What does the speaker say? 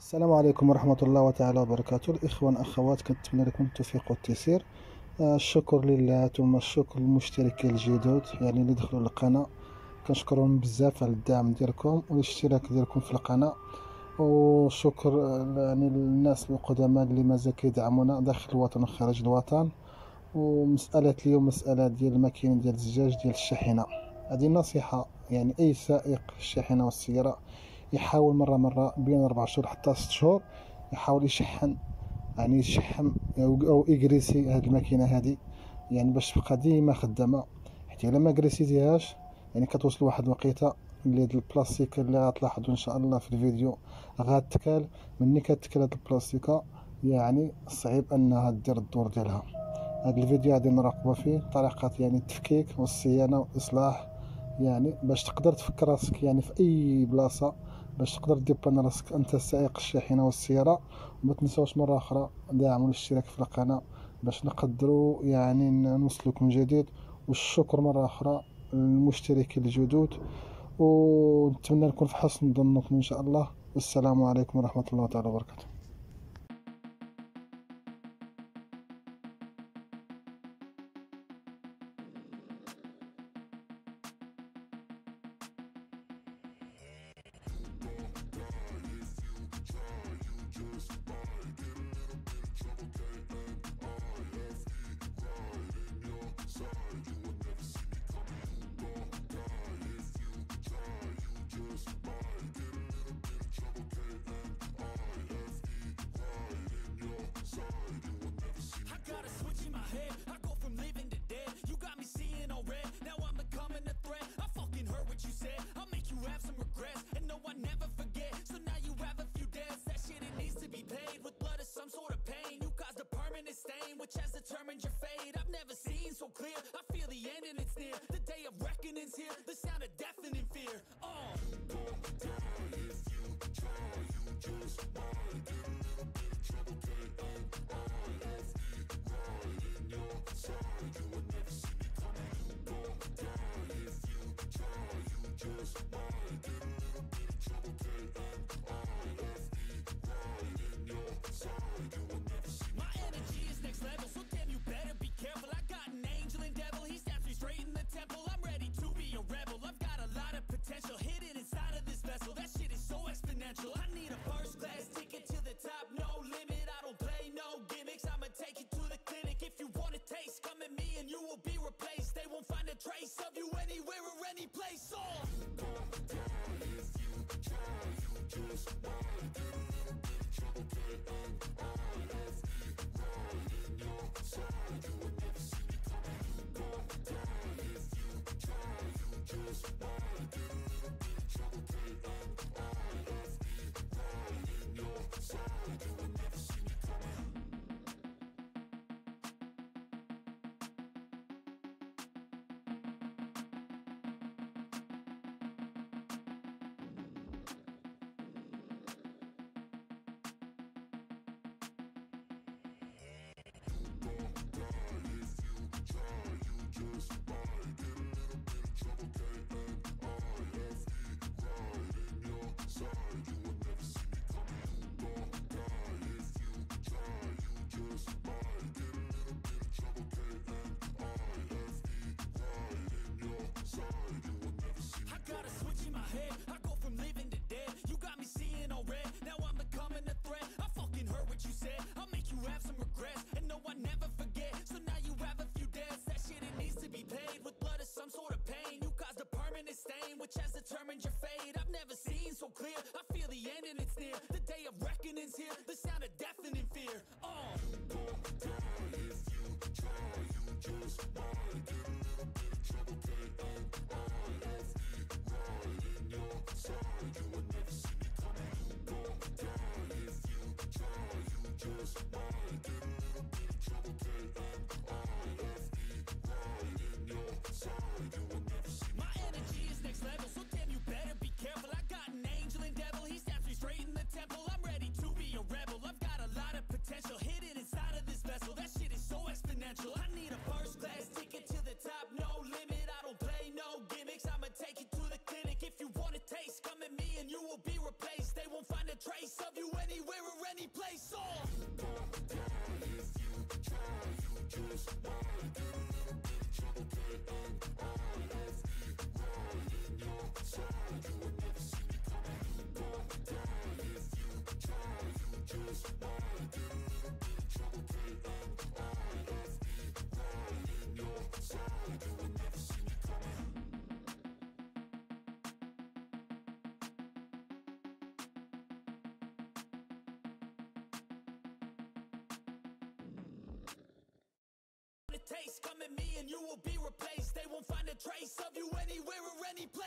السلام عليكم ورحمة الله تعالى وبركاته. الإخوان أخوات كنتمنى لكم التوفيق والتيسير. آه، الشكر لله ثم الشكر للمشتركين الجدد يعني اللي دخلوا القناة كنشكرهم بزاف على الدعم ديالكم والاشتراك ديالكم في القناة. وشكر آه، يعني للناس القدماء اللي مازال كيدعمونا داخل الوطن وخارج الوطن. ومسألة اليوم مسألة ديال الماكينة ديال الزجاج ديال الشاحنة. هذه نصيحة يعني أي سائق الشاحنة والسيارة يحاول مرة مرة بين أربع شهور حتى ست شهور يحاول يشحن يعني يشحم أو إجريسي هاد الماكينة هادي. يعني باش تبقى ديما خدامة. حيت إلا ما كريسيتيهاش يعني كتوصل واحد الوقيتة اللي هاد البلاستيك اللي غتلاحظوا إن شاء الله في الفيديو غتكال ملي كتكال هاد البلاستيكة يعني صعيب أنها دير الدور ديالها. هاد الفيديو غادي نراقبوا فيه طريقة يعني التفكيك والصيانة والإصلاح يعني باش تقدر تفك راسك يعني في أي بلاصة. باش تقدر ديبان راسك انت سائق الشاحنة والسيارة وما تنساوش مرة أخرى دعم الاشتراك في القناة باش نقدروا يعني نوصلكم جديد. والشكر مرة أخرى للمشتركين الجدد ونتمنى نكون في حسن ظنكم إن شاء الله. والسلام عليكم ورحمة الله تعالى وبركاته. just fine. Get a little bit of trouble, okay? The sound Get a little bit of trouble, K-N-I-F-E, ride it taste. Come at me and you will be replaced. They won't find a trace of you anywhere or any place. Or oh. if you try. You just might get a little bit of trouble. Get on all of me right in your side. You will never see me coming. If you try. You just might get a little taste. Come at me and you will be replaced. They won't find a trace of you anywhere or any place.